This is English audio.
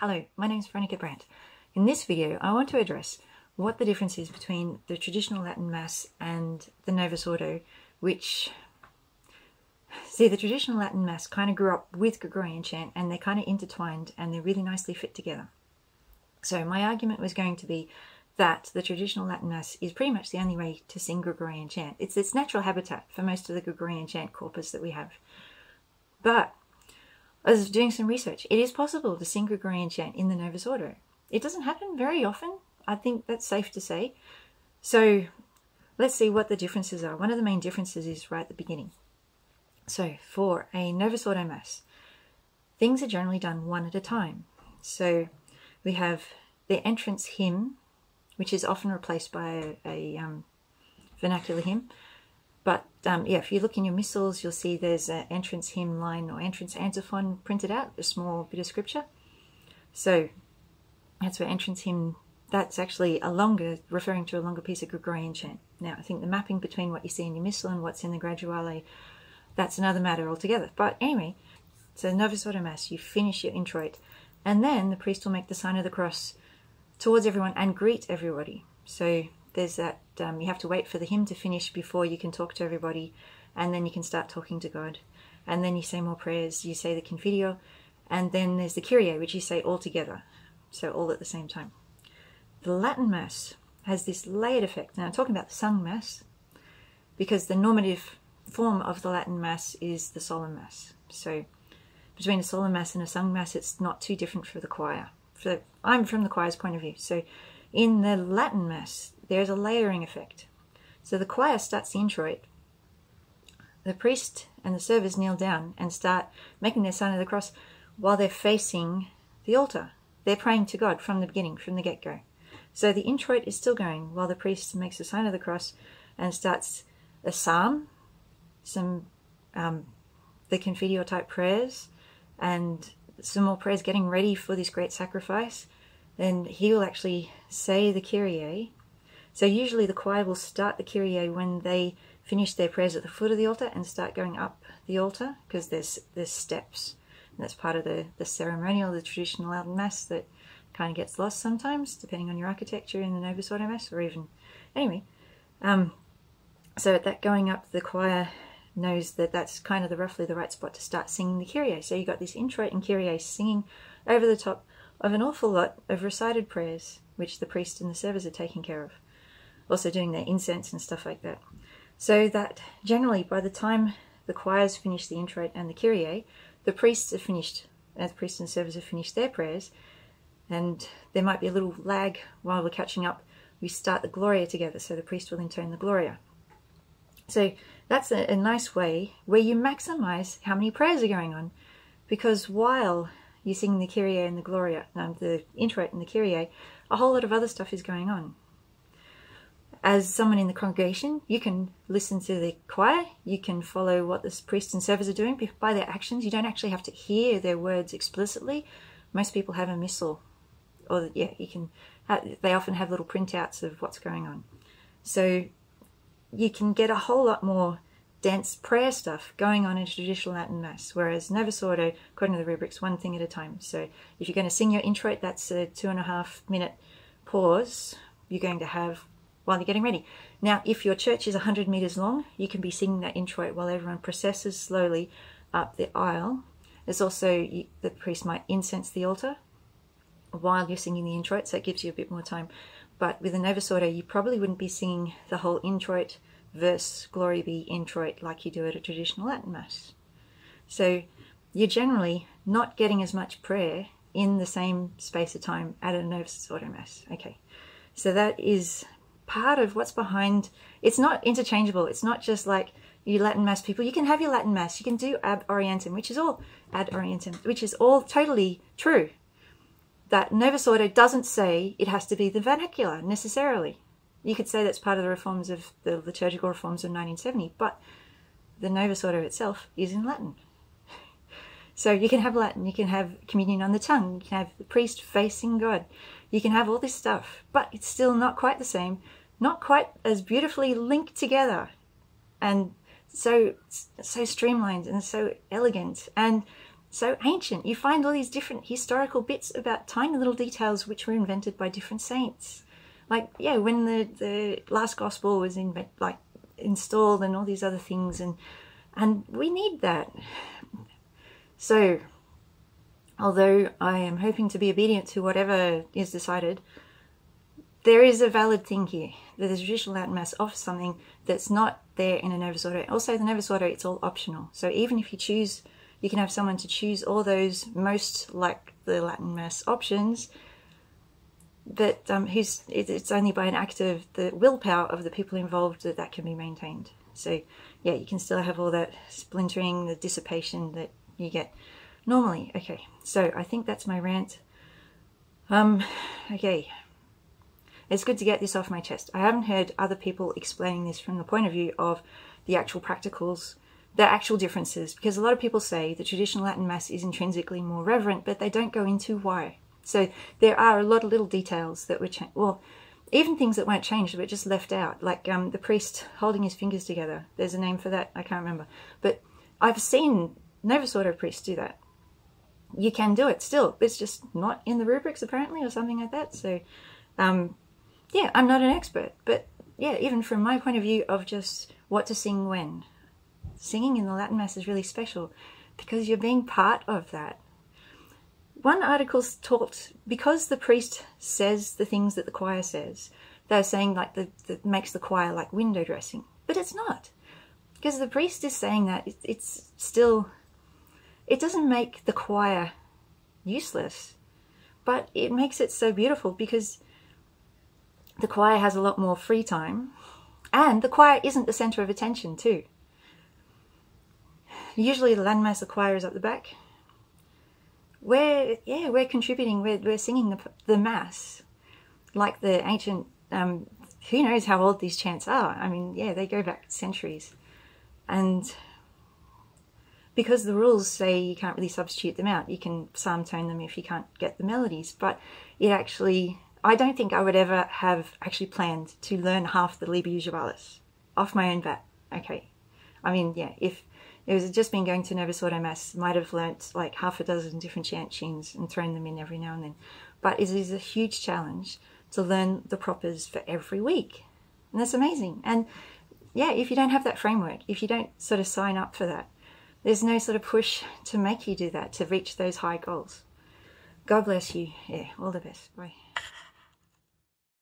Hello, my name is Veronica Brandt. In this video, I want to address what the difference is between the traditional Latin Mass and the Novus Ordo, which, see, the traditional Latin Mass kind of grew up with Gregorian chant and they're kind of intertwined and they're really nicely fit together. So my argument was going to be that the traditional Latin Mass is pretty much the only way to sing Gregorian chant. It's its natural habitat for most of the Gregorian chant corpus that we have. But I was doing some research. It is possible to sing Gregorian chant in the Novus Ordo. It doesn't happen very often. I think that's safe to say. So let's see what the differences are. One of the main differences is right at the beginning. So for a Novus Ordo Mass, things are generally done one at a time. So we have the entrance hymn, which is often replaced by a, a um, vernacular hymn. But um, yeah, if you look in your missals, you'll see there's an entrance hymn line or entrance antiphon printed out, a small bit of scripture. So that's where entrance hymn, that's actually a longer, referring to a longer piece of Gregorian chant. Now, I think the mapping between what you see in your missal and what's in the graduale, that's another matter altogether. But anyway, so Novus Ordo Mass, you finish your introit, and then the priest will make the sign of the cross towards everyone and greet everybody. So there's that um, you have to wait for the hymn to finish before you can talk to everybody and then you can start talking to God. And then you say more prayers. You say the Confiteor and then there's the Kyrie which you say all together so all at the same time. The Latin Mass has this layered effect. Now I'm talking about the sung Mass because the normative form of the Latin Mass is the solemn Mass. So between a solemn Mass and a sung Mass it's not too different for the choir. For, I'm from the choir's point of view. So in the Latin Mass, there's a layering effect. So the choir starts the introit. The priest and the servers kneel down and start making their sign of the cross while they're facing the altar. They're praying to God from the beginning, from the get go. So the introit is still going while the priest makes the sign of the cross and starts a psalm, some um, the Confiteor type prayers, and some more prayers getting ready for this great sacrifice then he will actually say the Kyrie. So usually the choir will start the Kyrie when they finish their prayers at the foot of the altar and start going up the altar because there's there's steps. And that's part of the, the ceremonial, the traditional Latin Mass that kind of gets lost sometimes, depending on your architecture in the Novus Ordo Mass or even... Anyway, um, so at that going up, the choir knows that that's kind of the roughly the right spot to start singing the Kyrie. So you got this introit and Kyrie singing over the top of an awful lot of recited prayers, which the priest and the servers are taking care of. Also doing their incense and stuff like that. So that generally by the time the choirs finish the introit and the Kyrie, the priests have finished, and the priests and servers have finished their prayers, and there might be a little lag while we're catching up. We start the Gloria together, so the priest will intone the Gloria. So that's a, a nice way where you maximize how many prayers are going on, because while you sing the Kyrie and the Gloria, um, the introit and the Kyrie, a whole lot of other stuff is going on. As someone in the congregation, you can listen to the choir, you can follow what the priests and servers are doing by their actions. You don't actually have to hear their words explicitly. Most people have a missal, or yeah, you can. Uh, they often have little printouts of what's going on, so you can get a whole lot more dense prayer stuff going on in traditional Latin Mass, whereas Novus Ordo, according to the rubrics, one thing at a time. So if you're going to sing your introit, that's a two and a half minute pause you're going to have while you're getting ready. Now, if your church is 100 meters long, you can be singing that introit while everyone processes slowly up the aisle. There's also, the priest might incense the altar while you're singing the introit, so it gives you a bit more time. But with a Novus Ordo, you probably wouldn't be singing the whole introit verse Glory be introit like you do at a traditional Latin Mass. So you're generally not getting as much prayer in the same space of time at a Novus Ordo Mass. Okay, so that is part of what's behind. It's not interchangeable. It's not just like you Latin Mass people. You can have your Latin Mass. You can do Ad Orientem, which is all Ad Orientem, which is all totally true. That Novus Ordo doesn't say it has to be the vernacular necessarily. You could say that's part of the reforms of the liturgical reforms of 1970, but the Novus Ordo itself is in Latin. So you can have Latin, you can have communion on the tongue, you can have the priest facing God, you can have all this stuff, but it's still not quite the same, not quite as beautifully linked together, and so so streamlined and so elegant. And so ancient. You find all these different historical bits about tiny little details which were invented by different saints. Like, yeah, when the, the last gospel was in, like installed and all these other things and and we need that. So although I am hoping to be obedient to whatever is decided, there is a valid thing here that the traditional Latin Mass offers something that's not there in a Novus Ordo. Also, the Novus Ordo, it's all optional. So even if you choose, you can have someone to choose all those most like the Latin Mass options, but um, who's, it's only by an act of the willpower of the people involved that that can be maintained. So yeah, you can still have all that splintering, the dissipation that you get normally. Okay, so I think that's my rant. Um, okay, it's good to get this off my chest. I haven't heard other people explaining this from the point of view of the actual practicals, the actual differences, because a lot of people say the traditional Latin Mass is intrinsically more reverent, but they don't go into why. So there are a lot of little details that were changed. Well, even things that weren't changed but just left out, like um, the priest holding his fingers together. There's a name for that, I can't remember. But I've seen Novus Ordo priests do that. You can do it still. It's just not in the rubrics apparently or something like that. So um, yeah, I'm not an expert, but yeah, even from my point of view of just what to sing when, singing in the Latin Mass is really special because you're being part of that. One article's talked, because the priest says the things that the choir says, they're saying like the, that makes the choir like window dressing, but it's not. Because the priest is saying that it's still, it doesn't make the choir useless, but it makes it so beautiful because the choir has a lot more free time and the choir isn't the center of attention too. Usually the landmass, Mass, the choir is up the back. We're, yeah, we're contributing, we're, we're singing the, the Mass like the ancient, um, who knows how old these chants are. I mean, yeah, they go back centuries. And because the rules say you can't really substitute them out, you can psalm tone them if you can't get the melodies, but it actually I don't think I would ever have actually planned to learn half the Liber Usualis off my own bat. Okay. I mean, yeah, if it was just been going to Novus Ordo Mass, might have learnt like half a dozen different chant tunes and thrown them in every now and then. But it is a huge challenge to learn the propers for every week. And that's amazing. And yeah, if you don't have that framework, if you don't sort of sign up for that, there's no sort of push to make you do that, to reach those high goals. God bless you. Yeah, all the best. Bye.